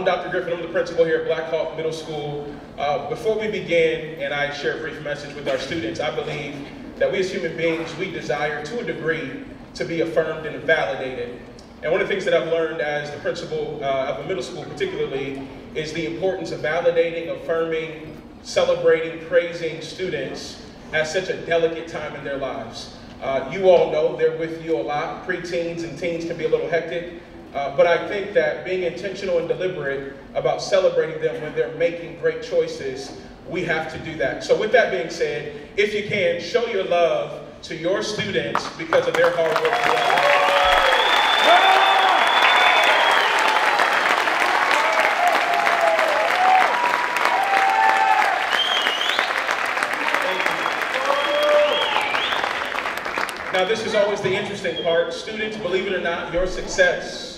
I'm Dr. Griffin, I'm the principal here at Blackhawk Middle School. Uh, before we begin, and I share a brief message with our students, I believe that we as human beings, we desire to a degree to be affirmed and validated. And one of the things that I've learned as the principal uh, of a middle school particularly is the importance of validating, affirming, celebrating, praising students at such a delicate time in their lives. Uh, you all know they're with you a lot. Preteens and teens can be a little hectic. Uh, but I think that being intentional and deliberate about celebrating them when they're making great choices, we have to do that. So with that being said, if you can, show your love to your students because of their hard work. Now, this is always the interesting part. Students, believe it or not, your success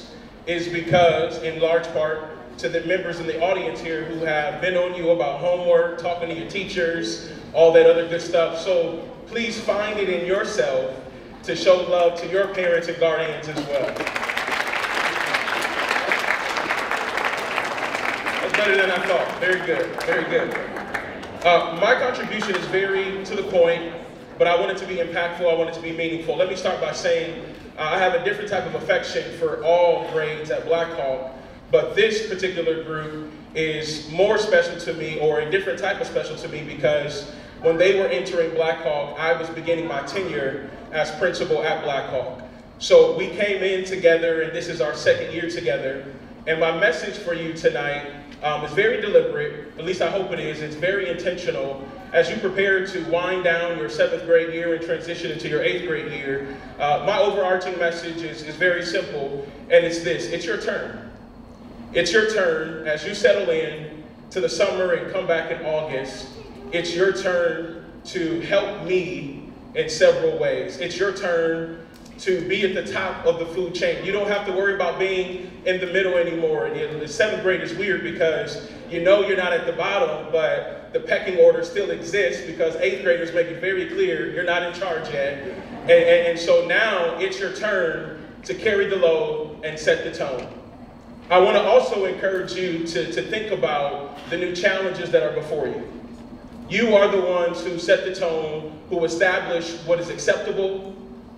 is because, in large part, to the members in the audience here who have been on you about homework, talking to your teachers, all that other good stuff. So please find it in yourself to show love to your parents and guardians as well. That's better than I thought. Very good, very good. Uh, my contribution is very to the point but I want it to be impactful, I want it to be meaningful. Let me start by saying I have a different type of affection for all grades at Blackhawk, but this particular group is more special to me or a different type of special to me because when they were entering Blackhawk, I was beginning my tenure as principal at Blackhawk. So we came in together and this is our second year together. And my message for you tonight um, is very deliberate, at least I hope it is. It's very intentional. As you prepare to wind down your seventh grade year and transition into your eighth grade year, uh, my overarching message is, is very simple, and it's this. It's your turn. It's your turn as you settle in to the summer and come back in August. It's your turn to help me in several ways. It's your turn to be at the top of the food chain. You don't have to worry about being in the middle anymore. And the seventh grade is weird because you know you're not at the bottom, but the pecking order still exists because eighth graders make it very clear you're not in charge yet. And, and, and so now it's your turn to carry the load and set the tone. I want to also encourage you to, to think about the new challenges that are before you. You are the ones who set the tone, who establish what is acceptable,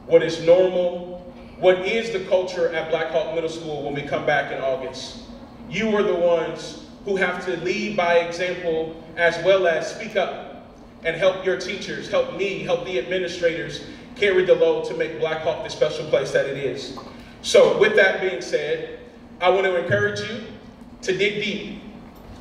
what is normal, what is the culture at Blackhawk Middle School when we come back in August. You are the ones who have to lead by example as well as speak up and help your teachers, help me, help the administrators carry the load to make Blackhawk the special place that it is. So with that being said, I want to encourage you to dig deep.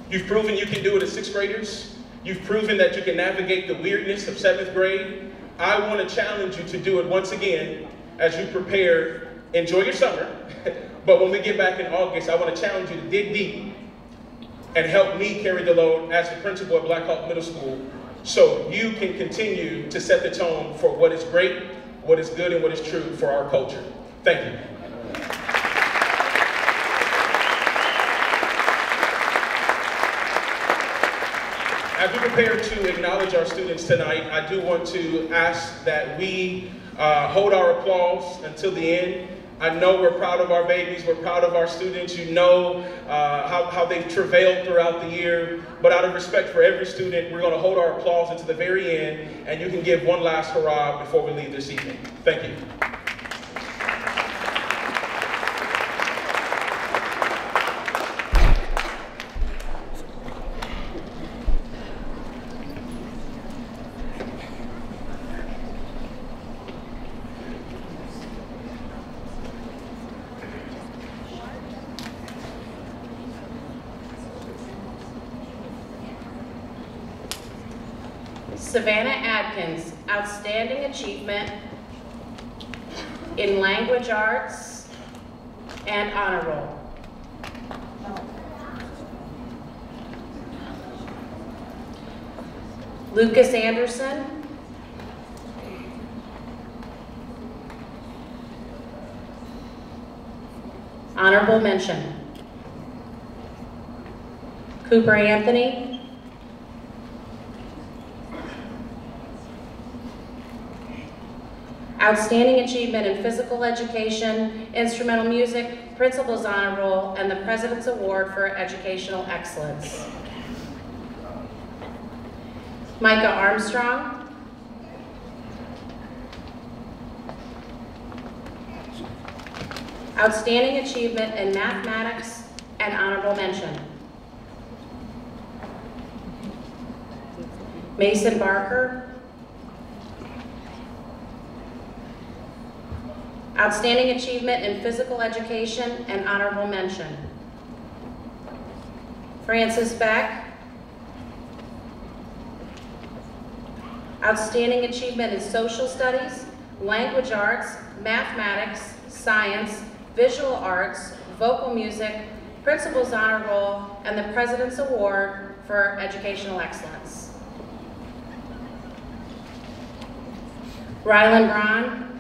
You've proven you can do it as sixth graders. You've proven that you can navigate the weirdness of seventh grade. I want to challenge you to do it once again as you prepare. Enjoy your summer, but when we get back in August, I want to challenge you to dig deep and help me carry the load as the principal at Blackhawk Middle School so you can continue to set the tone for what is great, what is good, and what is true for our culture. Thank you. As we prepare to acknowledge our students tonight, I do want to ask that we uh, hold our applause until the end. I know we're proud of our babies, we're proud of our students. You know uh, how, how they've travailed throughout the year. But out of respect for every student, we're going to hold our applause until the very end, and you can give one last hurrah before we leave this evening. Thank you. Savannah Adkins, Outstanding Achievement in Language Arts and Honor Roll. Lucas Anderson. Honorable mention. Cooper Anthony. Outstanding achievement in physical education, instrumental music, Principal's Honor Roll, and the President's Award for Educational Excellence. Micah Armstrong. Outstanding Achievement in Mathematics and Honorable Mention. Mason Barker. Outstanding Achievement in Physical Education and Honorable Mention. Francis Beck. Outstanding Achievement in Social Studies, Language Arts, Mathematics, Science, Visual Arts, Vocal Music, Principal's Honor Roll, and the President's Award for Educational Excellence. Rylan Braun.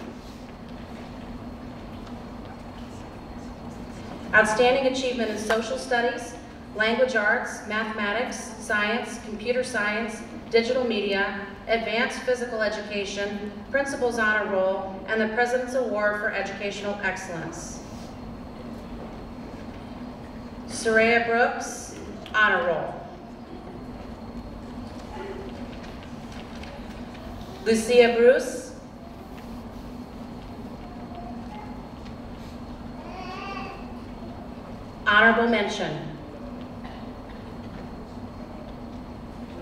Outstanding Achievement in Social Studies, Language Arts, Mathematics, Science, Computer Science, Digital Media, Advanced Physical Education, Principal's Honor Roll, and the President's Award for Educational Excellence. Soraya Brooks, Honor Roll. Lucia Bruce. Honorable mention.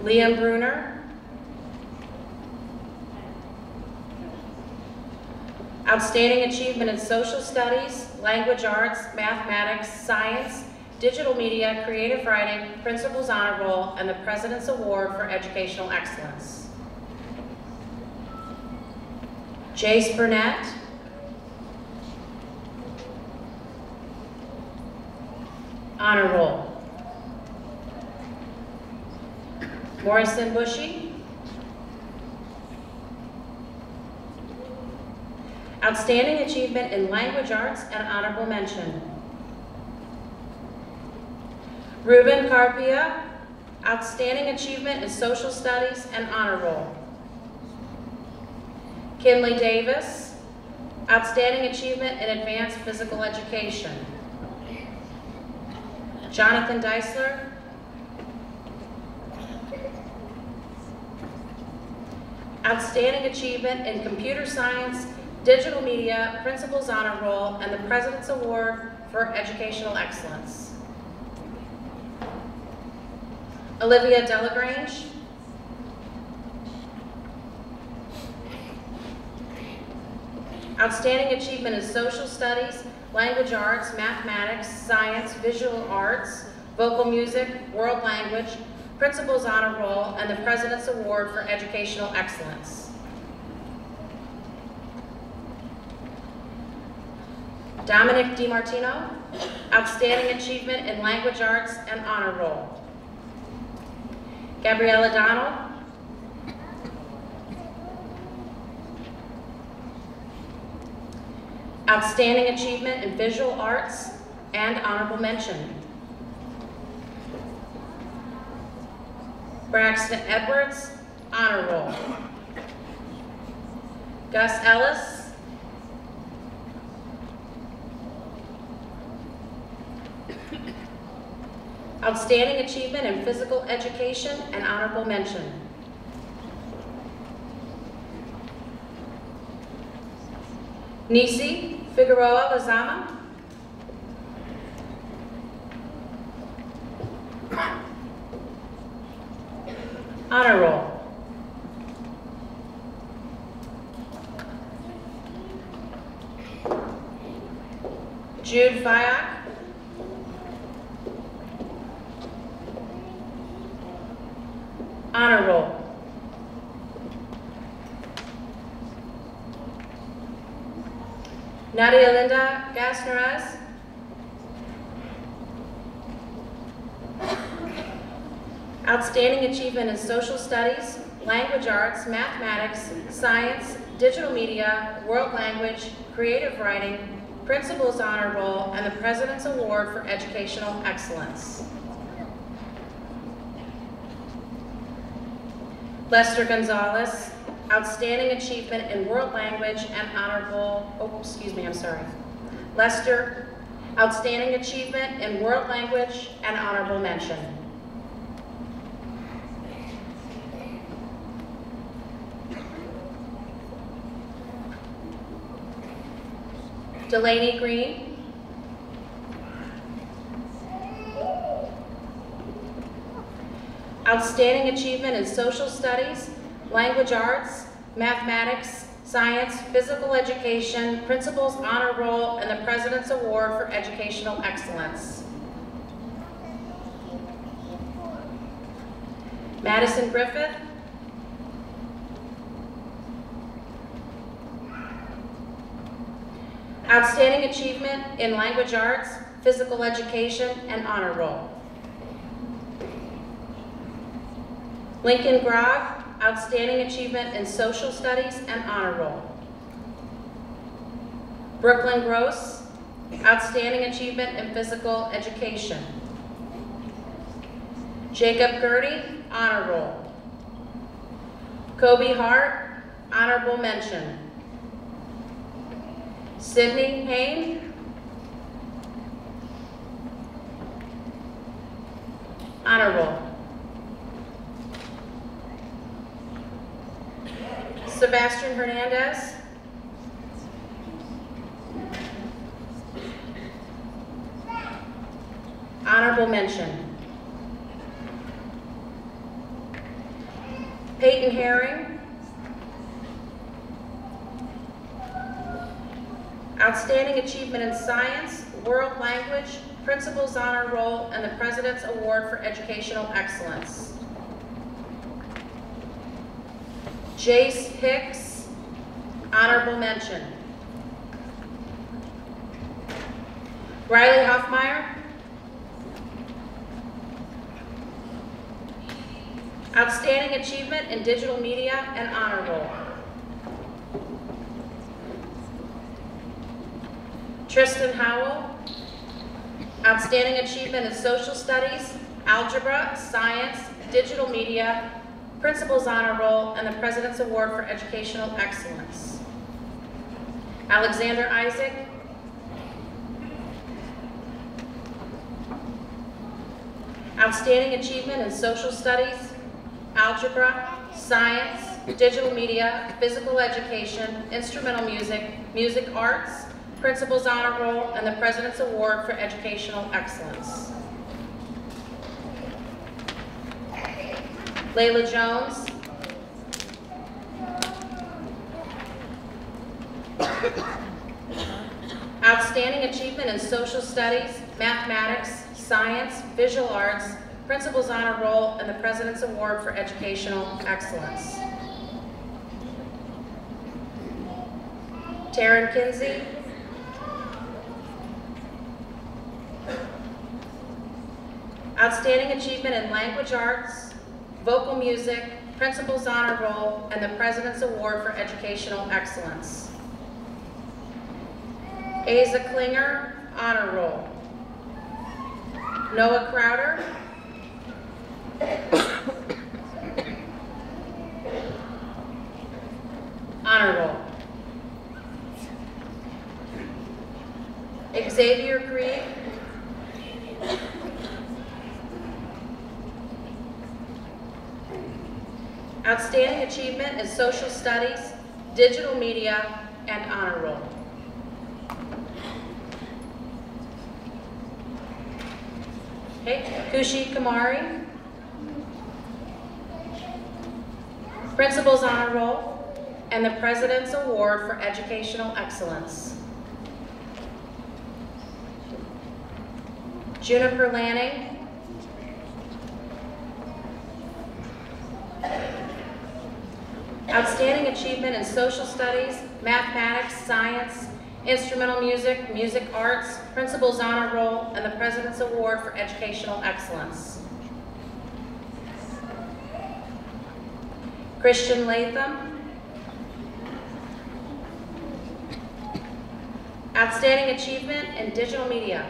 Liam Bruner. Outstanding Achievement in Social Studies, Language Arts, Mathematics, Science, Digital Media, Creative Writing, Principal's Honor Roll, and the President's Award for Educational Excellence. Jace Burnett. Honor Roll. Morrison Bushy. Outstanding Achievement in Language Arts and Honorable Mention. Ruben Carpia, Outstanding Achievement in Social Studies and Honor Roll. Kinley Davis, Outstanding Achievement in Advanced Physical Education. Jonathan Deisler. Outstanding Achievement in Computer Science, Digital Media, Principal's Honor Roll, and the President's Award for Educational Excellence. Olivia Delagrange. Outstanding Achievement in Social Studies, Language Arts, Mathematics, Science, Visual Arts, Vocal Music, World Language, Principal's Honor Roll, and the President's Award for Educational Excellence. Dominic DiMartino, Outstanding Achievement in Language Arts and Honor Roll. Gabriella Donald. Outstanding Achievement in Visual Arts and Honorable Mention. Braxton Edwards, Honor Roll. Gus Ellis. Outstanding Achievement in Physical Education and Honorable Mention. Nisi Figueroa Lazama. Honor Roll. Jude Fyack. Honor Roll. Nadia Linda Gasneres. Outstanding Achievement in Social Studies, Language Arts, Mathematics, Science, Digital Media, World Language, Creative Writing, Principal's Honor Roll, and the President's Award for Educational Excellence. Lester Gonzalez, Outstanding Achievement in World Language and Honorable, oh, excuse me, I'm sorry. Lester Outstanding achievement in world language and honorable mention. Delaney Green. Outstanding achievement in social studies, language arts, mathematics, science, physical education, principal's honor roll, and the President's Award for Educational Excellence. Madison Griffith. Outstanding achievement in language arts, physical education, and honor roll. Lincoln Grog, outstanding achievement in social studies and honor roll. Brooklyn Gross, outstanding achievement in physical education. Jacob Gertie, honor roll. Kobe Hart, honorable mention. Sydney Payne, honor roll. Sebastian Hernandez. Honorable mention. Peyton Herring. Outstanding achievement in science, world language, principal's honor roll, and the President's Award for Educational Excellence. Jace Hicks, honorable mention. Riley Hoffmeyer. Outstanding achievement in digital media and honorable. Tristan Howell. Outstanding achievement in social studies, algebra, science, digital media, Principal's Honor Roll, and the President's Award for Educational Excellence. Alexander Isaac. Outstanding achievement in social studies, algebra, science, digital media, physical education, instrumental music, music arts, Principal's Honor Roll, and the President's Award for Educational Excellence. Layla Jones. Outstanding achievement in social studies, mathematics, science, visual arts, Principal's Honor Roll, and the President's Award for Educational Excellence. Taryn Kinsey. Outstanding achievement in language arts, vocal music, Principal's Honor Roll, and the President's Award for Educational Excellence. Asa Klinger, Honor Roll. Noah Crowder. Honor Roll. Xavier Grieg. Outstanding achievement in social studies, digital media, and honor roll. Okay, Kushi Kamari. Principal's Honor Roll, and the President's Award for Educational Excellence. Juniper Lanning. Outstanding achievement in social studies, mathematics, science, instrumental music, music arts, Principal's Honor Roll, and the President's Award for Educational Excellence. Christian Latham. Outstanding achievement in digital media.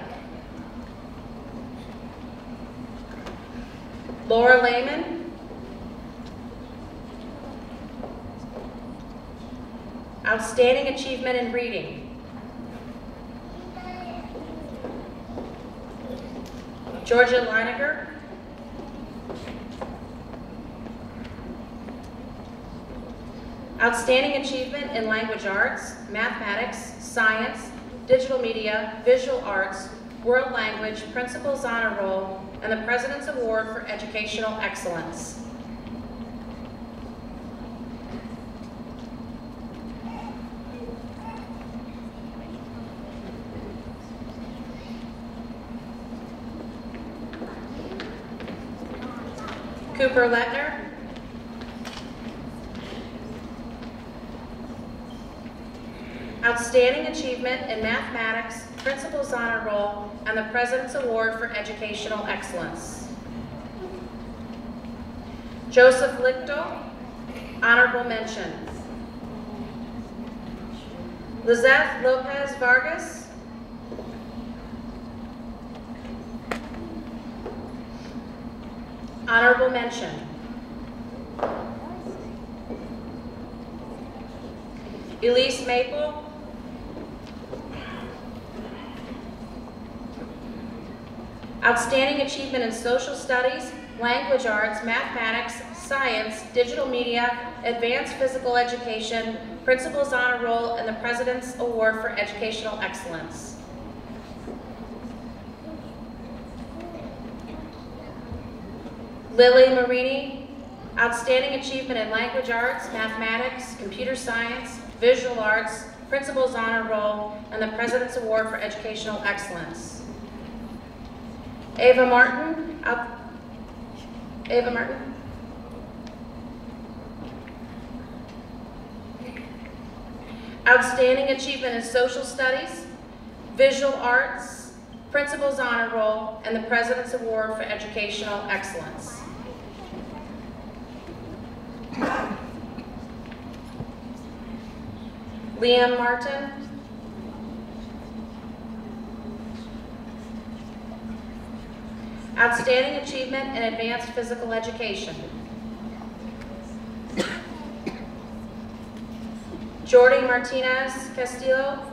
Laura Lehman. Outstanding achievement in reading. Georgia Leininger. Outstanding achievement in language arts, mathematics, science, digital media, visual arts, world language, principal's honor roll, and the President's Award for Educational Excellence. Cooper Letner. Outstanding achievement in mathematics, principal's honor roll, and the President's Award for Educational Excellence. Joseph Lichtel, honorable mention. Lizeth Lopez Vargas. Honorable mention. Elise Maple. Outstanding achievement in social studies, language arts, mathematics, science, digital media, advanced physical education, principal's honor roll, and the President's Award for Educational Excellence. Lily Marini, outstanding achievement in language arts, mathematics, computer science, visual arts, principal's honor roll, and the President's Award for Educational Excellence. Ava Martin, out, Ava Martin. Outstanding achievement in social studies, visual arts, principal's honor roll, and the President's Award for Educational Excellence. Liam Martin. Outstanding achievement in advanced physical education. Jordy Martinez Castillo.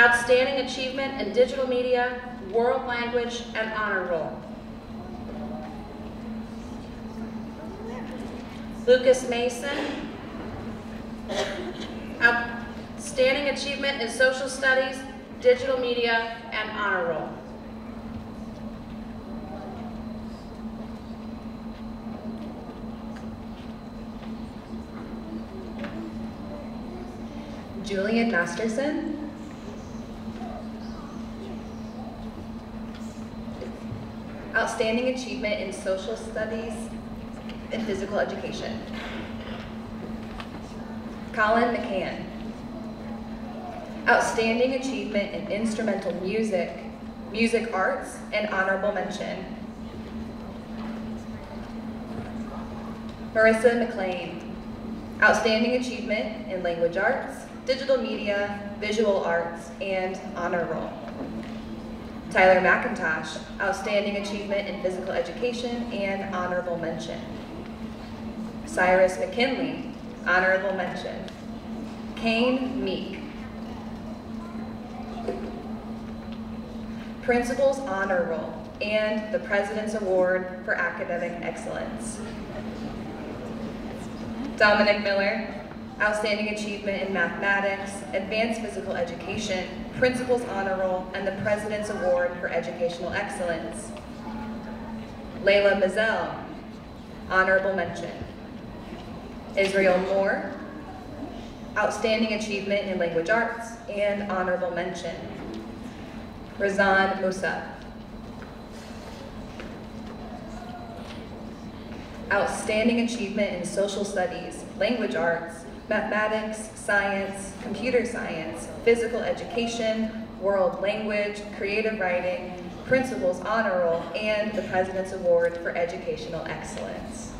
Outstanding achievement in digital media, world language, and honor roll. Lucas Mason. Outstanding achievement in social studies, digital media, and honor roll. Julian Masterson. Outstanding achievement in social studies and physical education. Colin McCann. Outstanding achievement in instrumental music, music arts, and honorable mention. Marissa McLean. Outstanding achievement in language arts, digital media, visual arts, and honor roll. Tyler McIntosh, outstanding achievement in physical education and honorable mention. Cyrus McKinley, honorable mention. Kane Meek. Principal's Honor Roll and the President's Award for Academic Excellence. Dominic Miller, Outstanding Achievement in Mathematics, Advanced Physical Education, Principal's Honor Roll, and the President's Award for Educational Excellence. Layla Mazel, Honorable Mention. Israel Moore, Outstanding Achievement in Language Arts, and Honorable Mention. Razan Musa. Outstanding Achievement in Social Studies, Language Arts, Mathematics, Science, Computer Science, Physical Education, World Language, Creative Writing, Principal's Honor Roll, and the President's Award for Educational Excellence.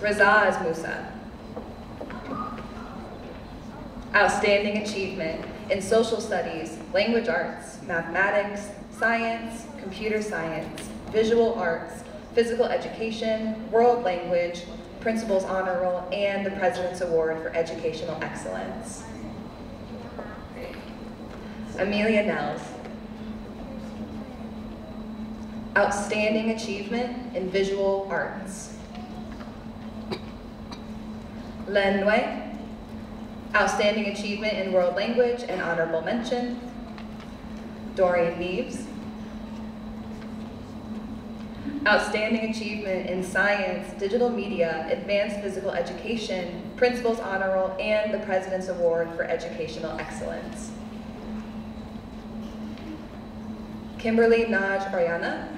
Razaz Musa. Outstanding Achievement in Social Studies, Language Arts, Mathematics, Science, Computer Science, Visual Arts, Physical Education, World Language, Principal's Honor Roll, and the President's Award for Educational Excellence. Amelia Nels. Outstanding Achievement in Visual Arts. Len Nui. Outstanding Achievement in World Language and Honorable Mention. Dorian Neves. Outstanding Achievement in Science, Digital Media, Advanced Physical Education, Principal's Honor Roll, and the President's Award for Educational Excellence. Kimberly Naj Oriana.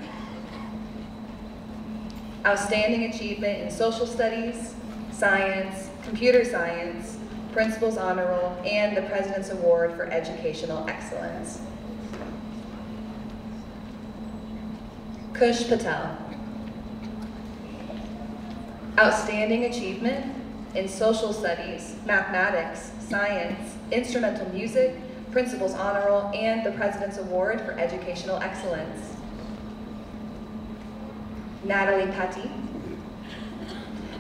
Outstanding Achievement in Social Studies, Science, Computer Science, Principal's Honor Roll, and the President's Award for Educational Excellence. Kush Patel. Outstanding Achievement in Social Studies, Mathematics, Science, Instrumental Music, Principal's Honor Roll, and the President's Award for Educational Excellence. Natalie Patti.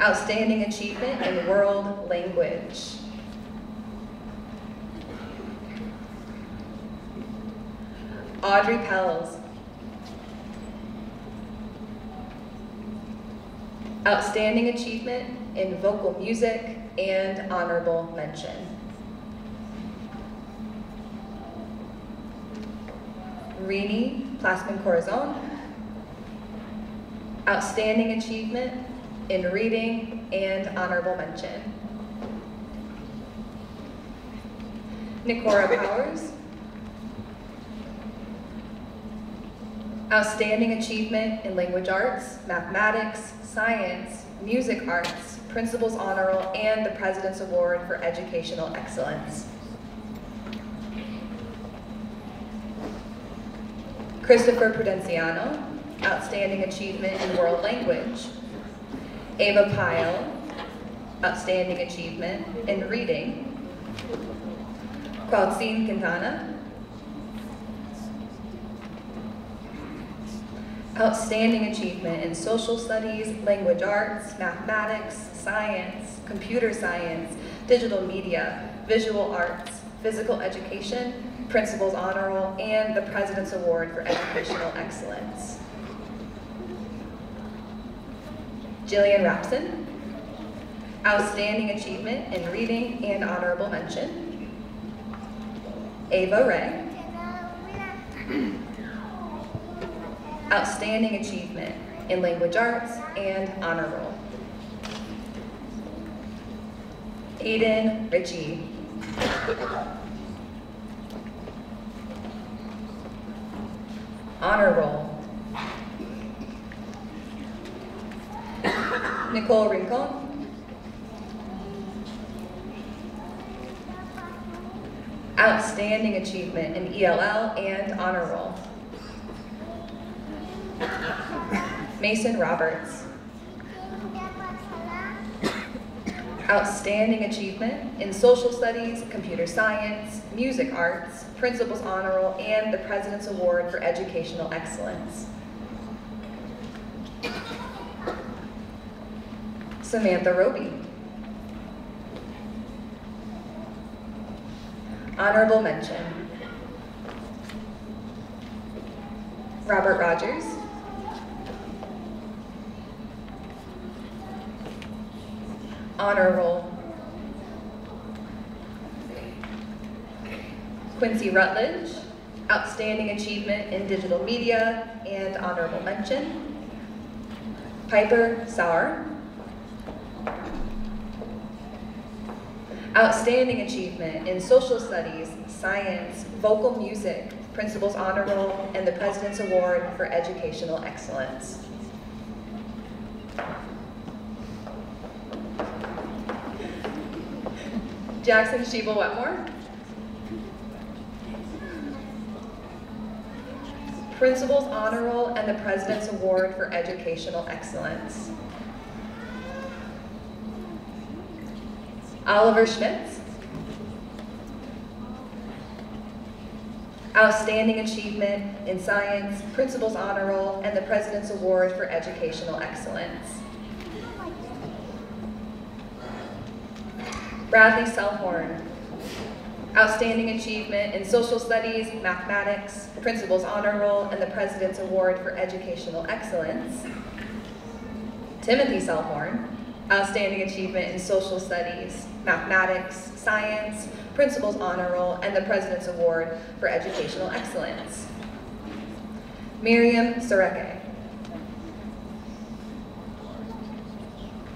Outstanding Achievement in World Language. Audrey Pels. Outstanding Achievement in Vocal Music and Honorable Mention. Rini Plasman Corazon. Outstanding Achievement in Reading and Honorable Mention. Nicora Powers. Outstanding Achievement in Language Arts, Mathematics, Science, Music Arts, Principal's Honor Roll, and the President's Award for Educational Excellence. Christopher Prudenciano, Outstanding Achievement in World Language. Ava Pyle, Outstanding Achievement in Reading. Qualcine Quintana, Outstanding Achievement in Social Studies, Language Arts, Mathematics, Science, Computer Science, Digital Media, Visual Arts, Physical Education, Principal's Honor Roll, and the President's Award for Educational Excellence. Jillian Rapson, Outstanding Achievement in Reading and Honorable Mention. Ava Ray, Outstanding Achievement in Language Arts and Honor Roll. Aiden Ritchie. Honor Roll. Nicole Rincon. Outstanding Achievement in ELL and Honor Roll. Mason Roberts. Outstanding Achievement in Social Studies, Computer Science, Music Arts, Principal's Honor Roll, and the President's Award for Educational Excellence. Samantha Roby. Honorable mention. Robert Rogers. Honor Roll. Quincy Rutledge, Outstanding Achievement in Digital Media and Honorable Mention. Piper Sauer. Outstanding Achievement in Social Studies, Science, Vocal Music, Principal's Honor Roll, and the President's Award for Educational Excellence. Jackson Sheba Wetmore. Principal's Honor Roll and the President's Award for Educational Excellence. Oliver Schmitz. Outstanding Achievement in Science, Principal's Honor Roll, and the President's Award for Educational Excellence. Bradley Selhorn. Outstanding achievement in social studies, mathematics, principal's honor roll, and the President's Award for Educational Excellence. Timothy Selhorn. Outstanding achievement in social studies, mathematics, science, principal's honor roll, and the President's Award for Educational Excellence. Miriam Sareke.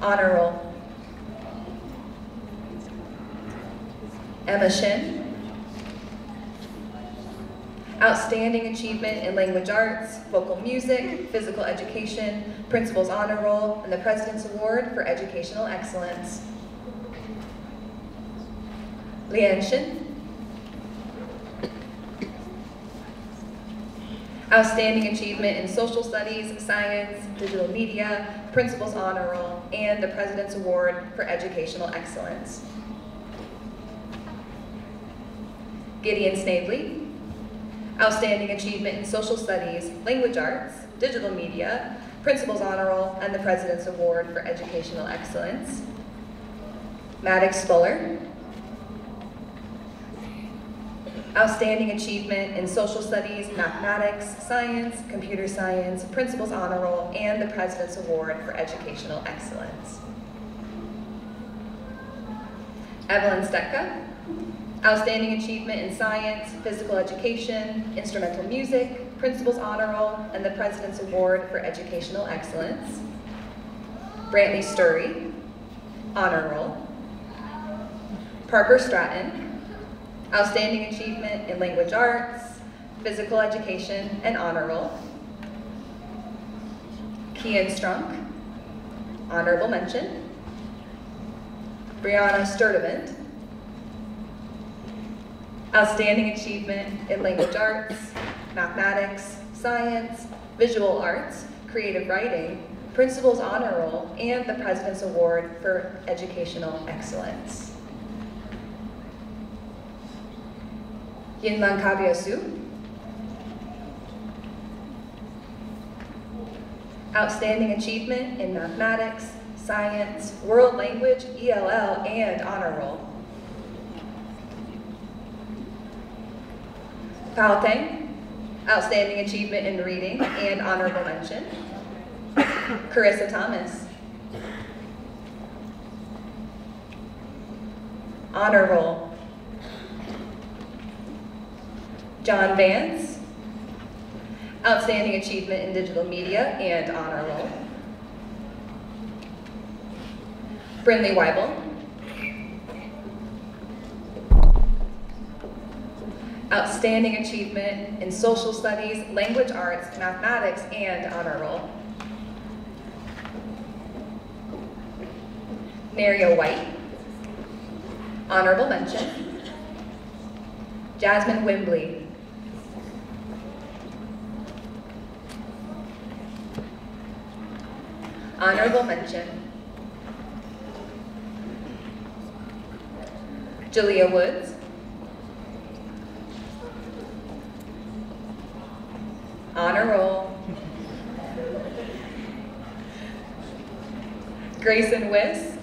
Honor roll. Emma Shin. Outstanding achievement in language arts, vocal music, physical education, principal's honor roll, and the President's Award for Educational Excellence. Leanne Shin. Outstanding achievement in social studies, science, digital media, principal's honor roll, and the President's Award for Educational Excellence. Gideon Snavely. Outstanding achievement in social studies, language arts, digital media, principal's honor roll, and the President's Award for Educational Excellence. Maddox Fuller. Outstanding achievement in social studies, mathematics, science, computer science, principal's honor roll, and the President's Award for Educational Excellence. Evelyn Stetka. Outstanding achievement in science, physical education, instrumental music, principal's honor roll, and the President's Award for Educational Excellence. Brantley Sturry, honor roll. Parker Stratton, Outstanding achievement in language arts, physical education, and honor roll. Kian Strunk, honorable mention. Brianna Sturdivant, Outstanding achievement in language arts, mathematics, science, visual arts, creative writing, principal's honor roll, and the President's Award for Educational Excellence. Yinlan Kabiasu. Outstanding achievement in mathematics, science, world language, ELL, and honor roll. Pao Teng, outstanding achievement in reading and honorable mention. Carissa Thomas. Honor roll. John Vance, outstanding achievement in digital media and honor roll. Brinley Weibel. Outstanding achievement in social studies, language arts, mathematics, and honor roll. Mario White. Honorable mention. Jasmine Wimbley. Honorable mention. Julia Woods. Honor roll. Grayson Wiss.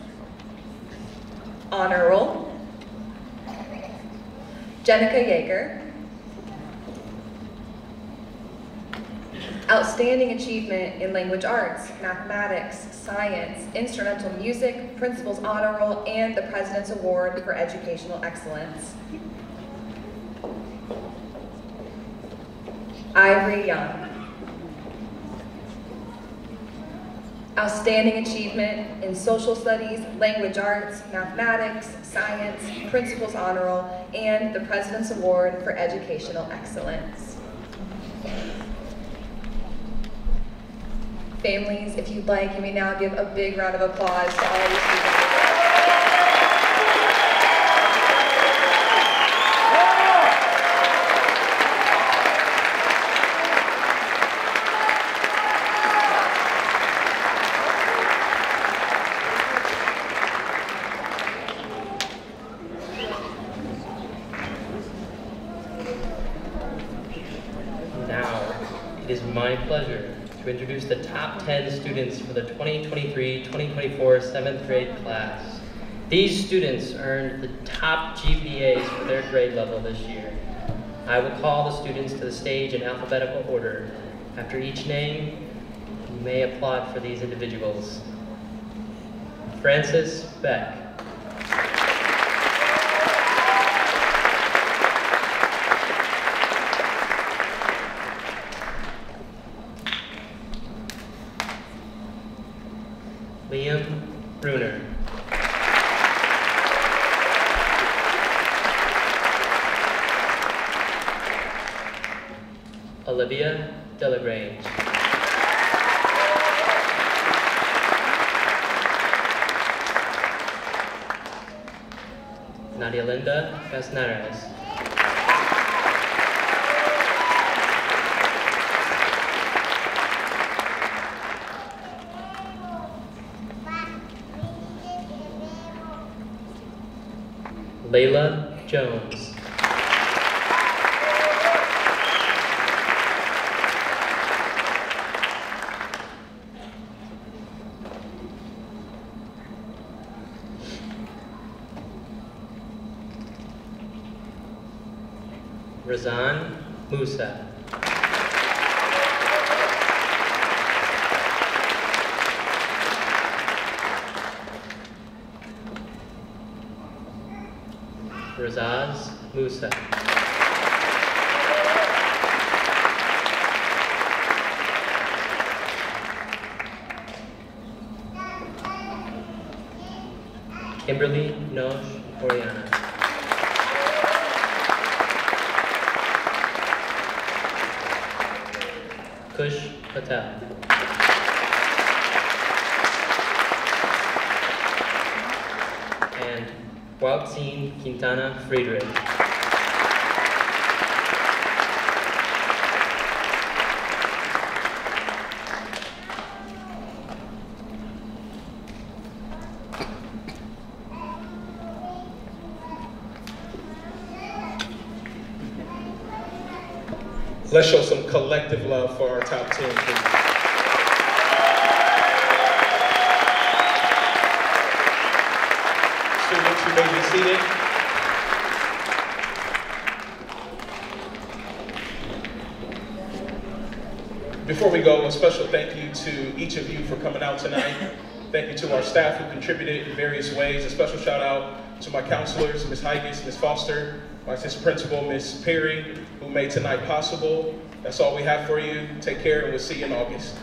Honor roll. Jenica Yeager. Outstanding achievement in language arts, mathematics, science, instrumental music, principal's honor roll, and the President's Award for Educational Excellence. Ivory Young. Outstanding achievement in social studies, language arts, mathematics, science, principal's honor roll, and the President's Award for Educational Excellence. Families, if you'd like, you may now give a big round of applause to all these people. Now, it is my pleasure to introduce the top 10 students for the 2023-2024 7th grade class. These students earned the top GPAs for their grade level this year. I will call the students to the stage in alphabetical order. After each name, you may applaud for these individuals. Francis Beck. Liam Bruner. Olivia Delagrange. Nadia Linda Casnares. Layla Jones. Razan Musa. Razaz Musa. Kimberly Nosh Oriana. Patel. And Joaquin Quintana Friedrich. Let's show some collective love for our top 10, please. Students, you may be seated. Before we go, a special thank you to each of you for coming out tonight. Thank you to our staff who contributed in various ways. A special shout out to my counselors, Ms. Higgins, Ms. Foster, my assistant principal, Ms. Perry, made tonight possible. That's all we have for you. Take care, and we'll see you in August.